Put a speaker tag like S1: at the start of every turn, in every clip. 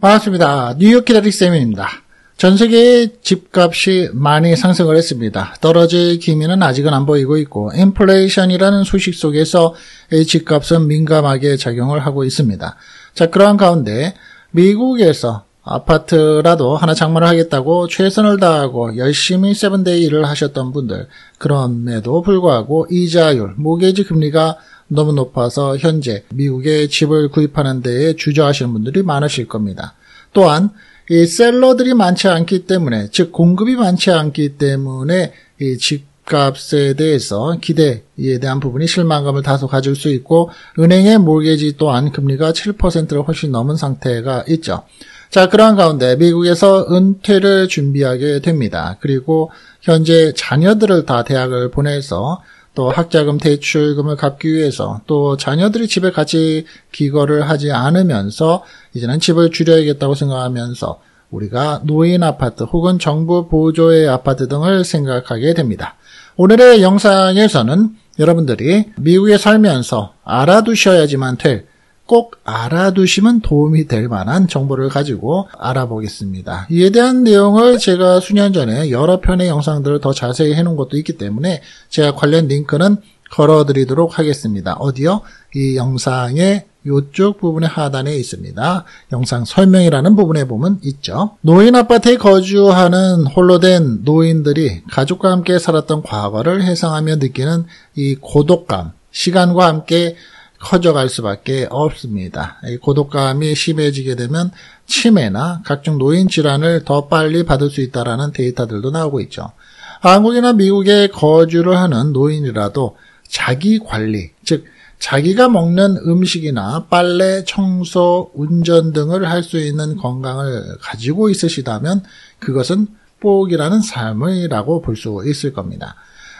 S1: 반갑습니다. 뉴욕 기다리 쌤입니다. 전 세계의 집값이 많이 상승을 했습니다. 떨어질 기미는 아직은 안 보이고 있고 인플레이션이라는 소식 속에서 집값은 민감하게 작용을 하고 있습니다. 자 그러한 가운데 미국에서 아파트라도 하나 장만을 하겠다고 최선을 다하고 열심히 seven day 일을 하셨던 분들 그럼에도 불구하고 이자율, 모게지 금리가 너무 높아서 현재 미국의 집을 구입하는 데에 주저하시는 분들이 많으실 겁니다. 또한 이 셀러들이 많지 않기 때문에 즉 공급이 많지 않기 때문에 이 집값에 대해서 기대에 대한 부분이 실망감을 다소 가질 수 있고 은행의 몰개지 또한 금리가 7%를 훨씬 넘은 상태가 있죠. 자, 그러한 가운데 미국에서 은퇴를 준비하게 됩니다. 그리고 현재 자녀들을 다 대학을 보내서 또 학자금 대출금을 갚기 위해서 또 자녀들이 집에 같이 기거를 하지 않으면서 이제는 집을 줄여야겠다고 생각하면서 우리가 노인 아파트 혹은 정부 보조의 아파트 등을 생각하게 됩니다. 오늘의 영상에서는 여러분들이 미국에 살면서 알아두셔야지만 될 꼭 알아두시면 도움이 될 만한 정보를 가지고 알아보겠습니다. 이에 대한 내용을 제가 수년 전에 여러 편의 영상들을 더 자세히 해놓은 것도 있기 때문에 제가 관련 링크는 걸어드리도록 하겠습니다. 어디요? 이 영상의 이쪽 부분의 하단에 있습니다. 영상 설명이라는 부분에 보면 있죠. 노인 아파트에 거주하는 홀로 된 노인들이 가족과 함께 살았던 과거를 해상하며 느끼는 이 고독감, 시간과 함께 커져갈 수밖에 없습니다. 고독감이 심해지게 되면 치매나 각종 노인 질환을 더 빨리 받을 수 있다라는 데이터들도 나오고 있죠. 한국이나 미국에 거주를 하는 노인이라도 자기 관리, 즉 자기가 먹는 음식이나 빨래, 청소, 운전 등을 할 수 있는 건강을 가지고 있으시다면 그것은 복이라는 삶이라고 볼 수 있을 겁니다.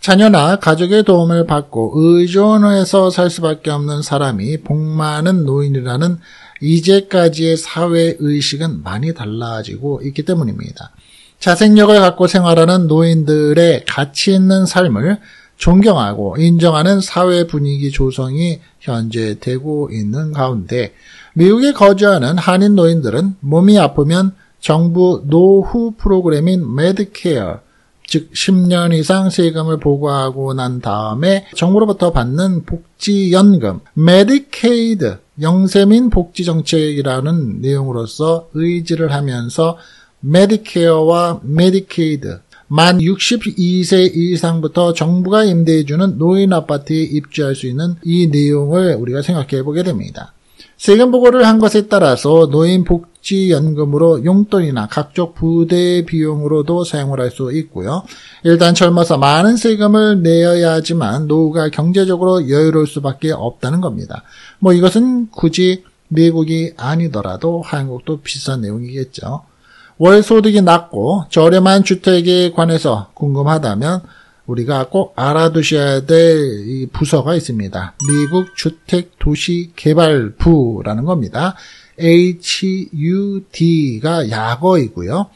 S1: 자녀나 가족의 도움을 받고 의존해서 살 수밖에 없는 사람이 복 많은 노인이라는 이제까지의 사회 의식은 많이 달라지고 있기 때문입니다. 자생력을 갖고 생활하는 노인들의 가치 있는 삶을 존경하고 인정하는 사회 분위기 조성이 현재 되고 있는 가운데 미국에 거주하는 한인 노인들은 몸이 아프면 정부 노후 프로그램인 메드케어 즉 10년 이상 세금을 보고하고 난 다음에 정부로부터 받는 복지연금, 메디케이드, 영세민 복지정책이라는 내용으로서 의지를 하면서 메디케어와 메디케이드, 만 62세 이상부터 정부가 임대해주는 노인 아파트에 입주할 수 있는 이 내용을 우리가 생각해 보게 됩니다. 세금 보고를 한 것에 따라서 노인 복지 연금으로 용돈이나 각종 부대 비용으로도 사용을 할 수 있고요. 일단 젊어서 많은 세금을 내어야 하지만 노후가 경제적으로 여유로울 수밖에 없다는 겁니다. 뭐 이것은 굳이 미국이 아니더라도 한국도 비슷한 내용이겠죠. 월 소득이 낮고 저렴한 주택에 관해서 궁금하다면 우리가 꼭 알아두셔야 될 부서가 있습니다. 미국 주택 도시 개발부라는 겁니다. HUD가 약어이고요.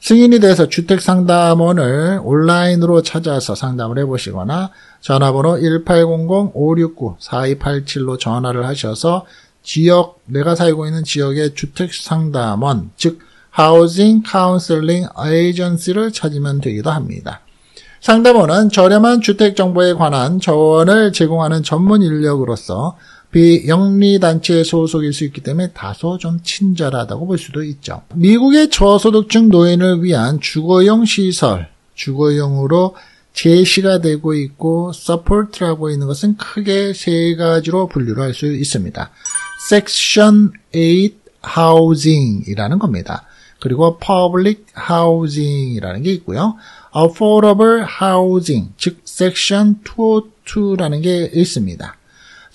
S1: 승인이 돼서 주택 상담원을 온라인으로 찾아서 상담을 해보시거나 전화번호 1800-569-4287로 전화를 하셔서 지역, 내가 살고 있는 지역의 주택 상담원, 즉, housing counseling agency를 찾으면 되기도 합니다. 상담원은 저렴한 주택 정보에 관한 조언을 제공하는 전문 인력으로서 비영리단체 소속일 수 있기 때문에 다소 좀 친절하다고 볼 수도 있죠. 미국의 저소득층 노인을 위한 주거용 시설, 주거용으로 제시가 되고 있고 support라고 있는 것은 크게 세 가지로 분류를 할 수 있습니다. 섹션 8 하우징이라는 겁니다. 그리고 public housing이라는 게 있고요. affordable housing, 즉 섹션 202라는 게 있습니다.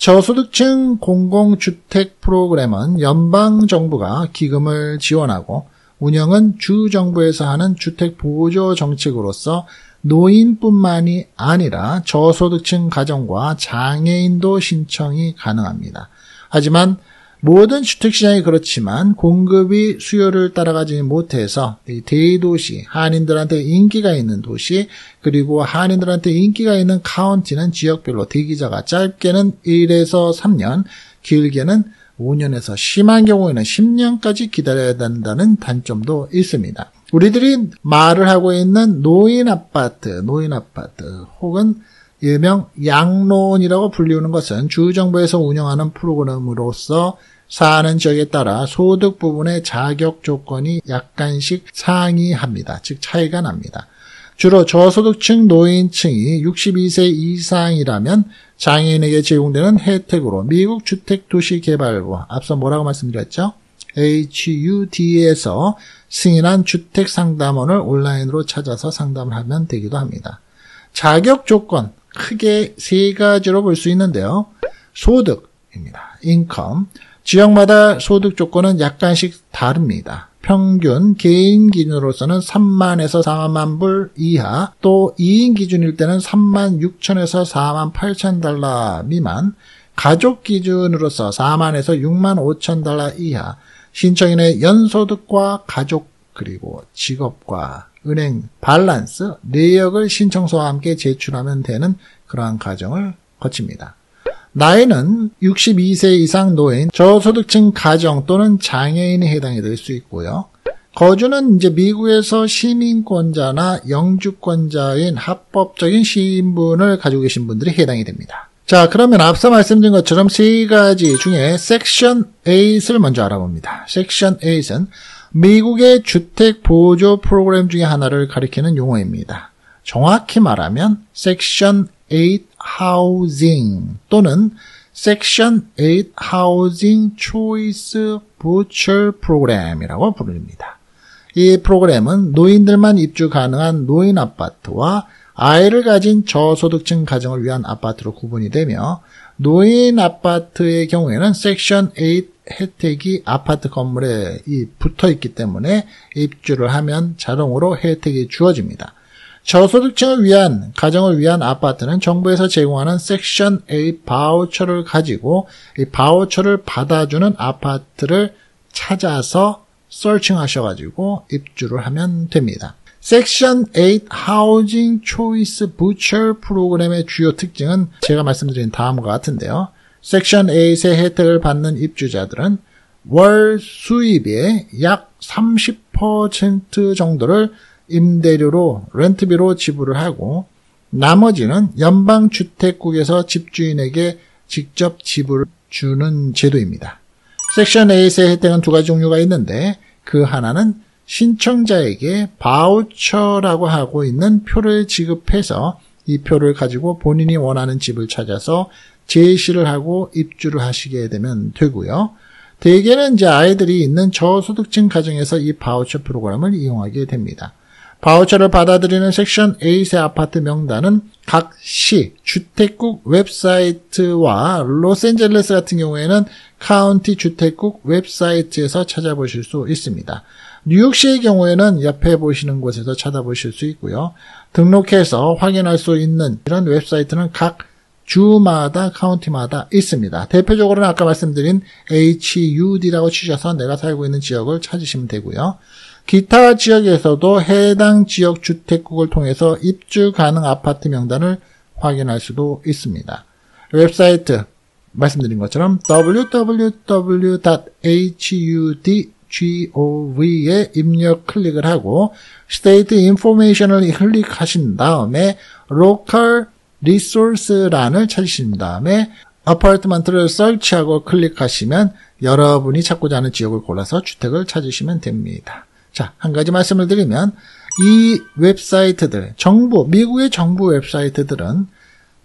S1: 저소득층 공공주택 프로그램은 연방정부가 기금을 지원하고 운영은 주정부에서 하는 주택 보조 정책으로서 노인뿐만이 아니라 저소득층 가정과 장애인도 신청이 가능합니다. 하지만 모든 주택시장이 그렇지만 공급이 수요를 따라가지 못해서 대도시, 한인들한테 인기가 있는 도시, 그리고 한인들한테 인기가 있는 카운티는 지역별로 대기자가 짧게는 1에서 3년, 길게는 5년에서 심한 경우에는 10년까지 기다려야 된다는 단점도 있습니다. 우리들이 말을 하고 있는 노인 아파트, 노인 아파트 혹은 일명 양론이라고 불리우는 것은 주정부에서 운영하는 프로그램으로서 사는 지역에 따라 소득 부분의 자격 조건이 약간씩 상이합니다. 즉 차이가 납니다. 주로 저소득층 노인층이 62세 이상이라면 장애인에게 제공되는 혜택으로 미국 주택도시개발부 앞서 뭐라고 말씀드렸죠? HUD에서 승인한 주택 상담원을 온라인으로 찾아서 상담을 하면 되기도 합니다. 자격 조건 크게 세 가지로 볼 수 있는데요. 소득입니다. 인컴. 지역마다 소득 조건은 약간씩 다릅니다. 평균 개인 기준으로서는 3만에서 4만 불 이하, 또 2인 기준일 때는 3만 6천에서 4만 8천 달러 미만, 가족 기준으로서 4만에서 6만 5천 달러 이하, 신청인의 연소득과 가족 그리고 직업과 은행 밸런스 내역을 신청서와 함께 제출하면 되는 그러한 과정을 거칩니다. 나이는 62세 이상 노인, 저소득층 가정 또는 장애인에 해당이 될 수 있고요. 거주는 이제 미국에서 시민권자나 영주권자인 합법적인 신분을 가지고 계신 분들이 해당이 됩니다. 자, 그러면 앞서 말씀드린 것처럼 세 가지 중에 섹션 8을 먼저 알아봅니다. 섹션 8은 미국의 주택 보조 프로그램 중에 하나를 가리키는 용어입니다. 정확히 말하면 섹션 8 Housing 또는 섹션 8 Housing Choice Voucher Program이라고 부릅니다. 이 프로그램은 노인들만 입주 가능한 노인 아파트와 아이를 가진 저소득층 가정을 위한 아파트로 구분이 되며 노인 아파트의 경우에는 섹션 8 혜택이 아파트 건물에 붙어 있기 때문에 입주를 하면 자동으로 혜택이 주어집니다. 저소득층을 위한 가정을 위한 아파트는 정부에서 제공하는 섹션 A 바우처를 가지고 이 바우처를 받아주는 아파트를 찾아서 설칭하셔가지고 입주를 하면 됩니다. 섹션 8 하우징 초이스 부처 프로그램의 주요 특징은 제가 말씀드린 다음과 같은데요. 섹션 8의 혜택을 받는 입주자들은 월 수입의 약 30% 정도를 임대료로 렌트비로 지불을 하고 나머지는 연방주택국에서 집주인에게 직접 지불을 주는 제도입니다. 섹션 8의 혜택은 두 가지 종류가 있는데 그 하나는 신청자에게 바우처라고 하고 있는 표를 지급해서 이 표를 가지고 본인이 원하는 집을 찾아서 제시를 하고 입주를 하시게 되면 되고요. 대개는 이제 아이들이 있는 저소득층 가정에서 이 바우처 프로그램을 이용하게 됩니다. 바우처를 받아들이는 섹션 8의 아파트 명단은 각 시, 주택국 웹사이트와 로스앤젤레스 같은 경우에는 카운티 주택국 웹사이트에서 찾아보실 수 있습니다. 뉴욕시의 경우에는 옆에 보시는 곳에서 찾아보실 수 있고요. 등록해서 확인할 수 있는 이런 웹사이트는 각 주마다 카운티마다 있습니다. 대표적으로는 아까 말씀드린 HUD라고 치셔서 내가 살고 있는 지역을 찾으시면 되고요. 기타 지역에서도 해당 지역 주택국을 통해서 입주 가능 아파트 명단을 확인할 수도 있습니다. 웹사이트 말씀드린 것처럼 www.hudgov에 입력 클릭을 하고 state information을 클릭하신 다음에 local resource란을 찾으신 다음에 apartment를 search하고 클릭하시면 여러분이 찾고자 하는 지역을 골라서 주택을 찾으시면 됩니다. 자, 한 가지 말씀을 드리면 이 웹사이트들, 정부, 미국의 정부 웹사이트들은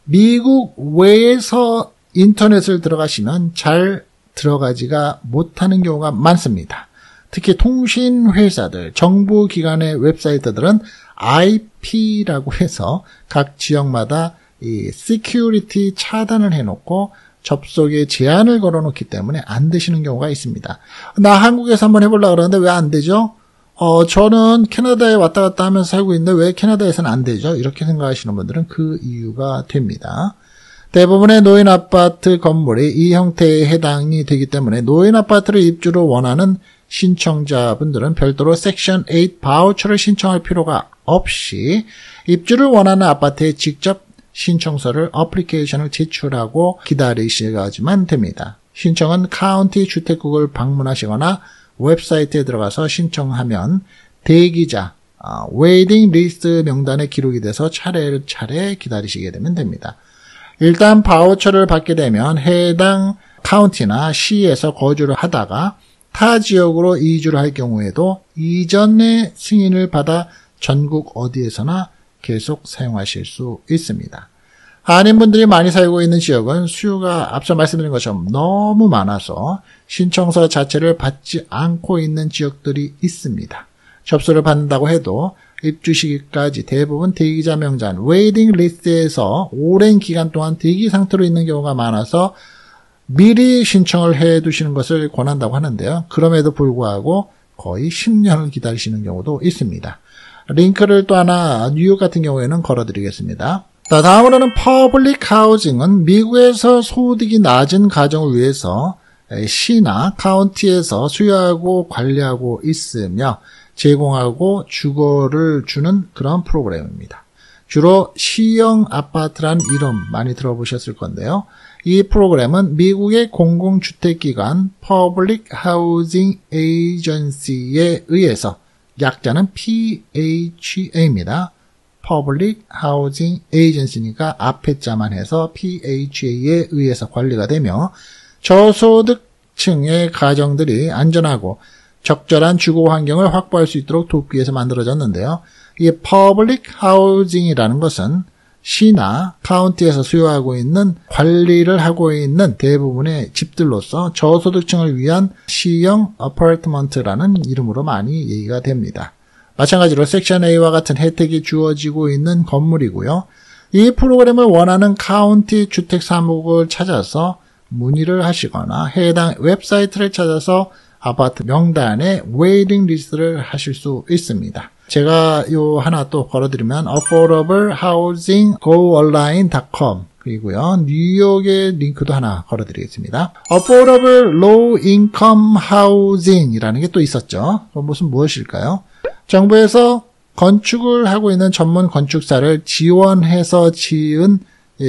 S1: 미국 외에서 인터넷을 들어가시면 잘 들어가지가 못하는 경우가 많습니다. 특히 통신 회사들, 정부 기관의 웹사이트들은 IP라고 해서 각 지역마다 이 security 차단을 해놓고 접속에 제한을 걸어놓기 때문에 안 되시는 경우가 있습니다. 나 한국에서 한번 해보려고 그러는데 왜 안 되죠? 어, 저는 캐나다에 왔다 갔다 하면서 살고 있는데 왜 캐나다에서는 안 되죠? 이렇게 생각하시는 분들은 그 이유가 됩니다. 대부분의 노인 아파트 건물이 이 형태에 해당이 되기 때문에 노인 아파트를 입주로 원하는 신청자분들은 별도로 섹션 8 바우처를 신청할 필요가 없이 입주를 원하는 아파트에 직접 신청서를 application을 제출하고 기다리셔야지만 됩니다. 신청은 카운티 주택국을 방문하시거나 웹사이트에 들어가서 신청하면 대기자, waiting list 명단에 기록이 돼서 차례차례 기다리시게 되면 됩니다. 일단 바우처를 받게 되면 해당 카운티나 시에서 거주를 하다가 타 지역으로 이주를 할 경우에도 이전의 승인을 받아 전국 어디에서나 계속 사용하실 수 있습니다. 한인분들이 많이 살고 있는 지역은 수요가 앞서 말씀드린 것처럼 너무 많아서 신청서 자체를 받지 않고 있는 지역들이 있습니다. 접수를 받는다고 해도 입주 시기까지 대부분 대기자 명단, waiting list에서 오랜 기간 동안 대기 상태로 있는 경우가 많아서 미리 신청을 해 두시는 것을 권한다고 하는데요. 그럼에도 불구하고 거의 10년을 기다리시는 경우도 있습니다. 링크를 또 하나 뉴욕 같은 경우에는 걸어드리겠습니다. 자, 다음으로는 public housing은 미국에서 소득이 낮은 가정을 위해서 시나 카운티에서 소유하고 관리하고 있으며 제공하고 주거를 주는 그런 프로그램입니다. 주로 시형 아파트란 이름 많이 들어보셨을 건데요. 이 프로그램은 미국의 공공주택기관 Public Housing Agency에 의해서 약자는 PHA입니다. Public Housing Agency니까 앞에 자만 해서 PHA에 의해서 관리가 되며 저소득층의 가정들이 안전하고 적절한 주거 환경을 확보할 수 있도록 돕기 위해서 만들어졌는데요. 이 Public Housing이라는 것은 시나 카운티에서 소유하고 있는 관리를 하고 있는 대부분의 집들로서 저소득층을 위한 시영 apartment라는 이름으로 많이 얘기가 됩니다. 마찬가지로 Section 8과 같은 혜택이 주어지고 있는 건물이고요. 이 프로그램을 원하는 카운티 주택 사무국을 찾아서 문의를 하시거나 해당 웹사이트를 찾아서 아파트 명단에 waiting list를 하실 수 있습니다. 제가 요 하나 또 걸어드리면 affordablehousingonline.com 그리고요 뉴욕의 링크도 하나 걸어드리겠습니다. affordable low income housing이라는 게 또 있었죠. 무슨 무엇일까요? 정부에서 건축을 하고 있는 전문 건축사를 지원해서 지은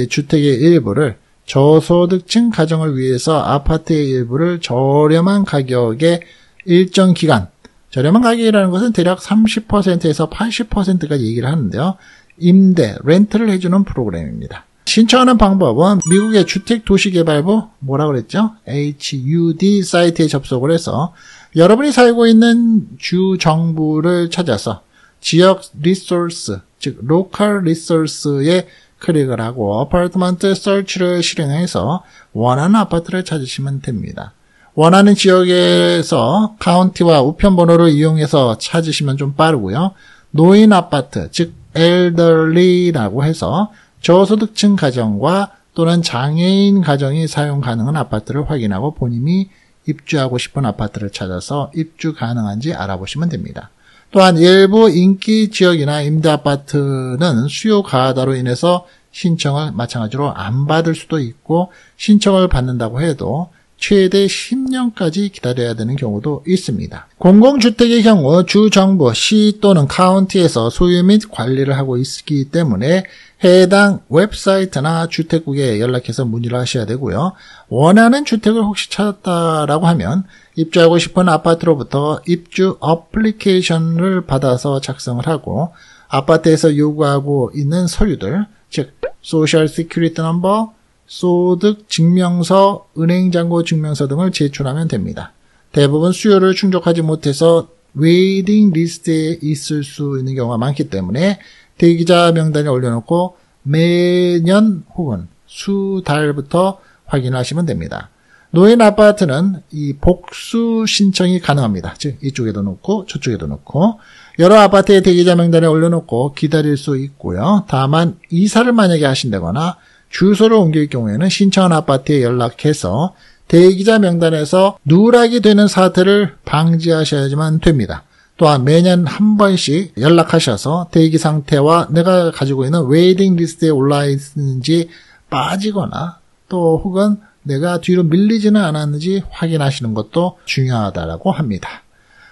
S1: 주택의 일부를 저소득층 가정을 위해서 아파트의 일부를 저렴한 가격에 일정 기간 저렴한 가격이라는 것은 대략 30%에서 80%까지 얘기를 하는데요. 임대, 렌트를 해주는 프로그램입니다. 신청하는 방법은 미국의 주택도시개발부 뭐라 그랬죠? HUD 사이트에 접속을 해서 여러분이 살고 있는 주 정부를 찾아서 지역 리소스, 즉 local resource에 클릭을 하고 apartment search를 실행해서 원하는 아파트를 찾으시면 됩니다. 원하는 지역에서 카운티와 우편번호를 이용해서 찾으시면 좀 빠르고요. 노인 아파트, 즉 elderly라고 해서 저소득층 가정과 또는 장애인 가정이 사용 가능한 아파트를 확인하고 본인이 입주하고 싶은 아파트를 찾아서 입주 가능한지 알아보시면 됩니다. 또한 일부 인기 지역이나 임대 아파트는 수요 과다로 인해서 신청을 마찬가지로 안 받을 수도 있고 신청을 받는다고 해도 최대 10년까지 기다려야 되는 경우도 있습니다. 공공주택의 경우 주정부, 시 또는 카운티에서 소유 및 관리를 하고 있기 때문에 해당 웹사이트나 주택국에 연락해서 문의를 하셔야 되고요. 원하는 주택을 혹시 찾았다라고 하면 입주하고 싶은 아파트로부터 입주 application을 받아서 작성을 하고 아파트에서 요구하고 있는 서류들, 즉 social security number, 소득 증명서, 은행 잔고 증명서 등을 제출하면 됩니다. 대부분 수요를 충족하지 못해서 waiting list에 있을 수 있는 경우가 많기 때문에 대기자 명단에 올려놓고 매년 혹은 수 달부터 확인하시면 됩니다. 노인 아파트는 이 복수 신청이 가능합니다. 즉 이쪽에도 놓고 저쪽에도 놓고 여러 아파트의 대기자 명단에 올려놓고 기다릴 수 있고요. 다만 이사를 만약에 하신다거나 주소를 옮길 경우에는 신청한 아파트에 연락해서 대기자 명단에서 누락이 되는 사태를 방지하셔야지만 됩니다. 또한 매년 한 번씩 연락하셔서 대기 상태와 내가 가지고 있는 waiting list에 올라 있는지 빠지거나 또 혹은 내가 뒤로 밀리지는 않았는지 확인하시는 것도 중요하다고 합니다.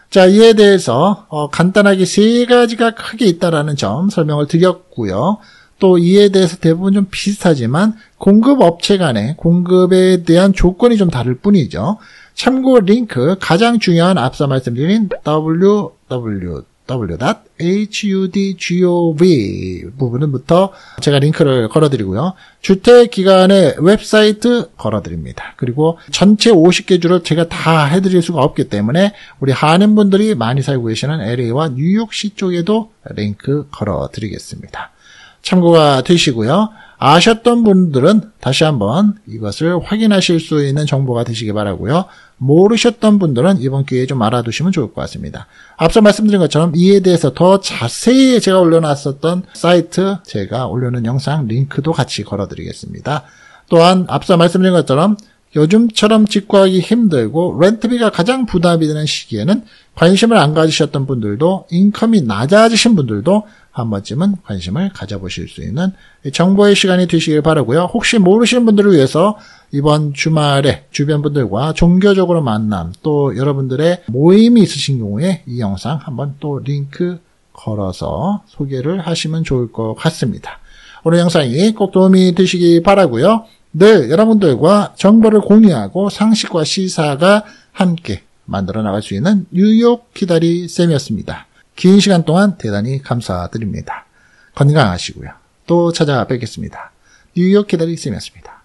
S1: 자, 이에 대해서 어, 간단하게 세 가지가 크게 있다라는 점 설명을 드렸고요. 또 이에 대해서 대부분 좀 비슷하지만 공급 업체 간의 공급에 대한 조건이 좀 다를 뿐이죠. 참고 링크 가장 중요한 앞서 말씀드린 www www.hudgov 부분부터 제가 링크를 걸어드리고요. 주택기관의 웹사이트 걸어드립니다. 그리고 전체 50개 주를 제가 다 해드릴 수가 없기 때문에 우리 한인분들이 많이 살고 계시는 LA와 뉴욕시 쪽에도 링크 걸어드리겠습니다. 참고가 되시고요. 아셨던 분들은 다시 한번 이것을 확인하실 수 있는 정보가 되시기 바라고요. 모르셨던 분들은 이번 기회에 좀 알아두시면 좋을 것 같습니다. 앞서 말씀드린 것처럼 이에 대해서 더 자세히 제가 올려놨었던 사이트 제가 올려놓은 영상 링크도 같이 걸어드리겠습니다. 또한 앞서 말씀드린 것처럼 요즘처럼 직구하기 힘들고 렌트비가 가장 부담이 되는 시기에는 관심을 안 가지셨던 분들도 인컴이 낮아지신 분들도 한 번쯤은 관심을 가져보실 수 있는 정보의 시간이 되시길 바라고요. 혹시 모르시는 분들을 위해서 이번 주말에 주변 분들과 종교적으로 만남 또 여러분들의 모임이 있으신 경우에 이 영상 한번 또 링크 걸어서 소개를 하시면 좋을 것 같습니다. 오늘 영상이 꼭 도움이 되시기 바라고요. 늘 여러분들과 정보를 공유하고 상식과 시사가 함께 만들어 나갈 수 있는 뉴욕 기다리 쌤이었습니다. 긴 시간 동안 대단히 감사드립니다. 건강하시고요. 또 찾아뵙겠습니다. 뉴욕 기다리 쌤이었습니다.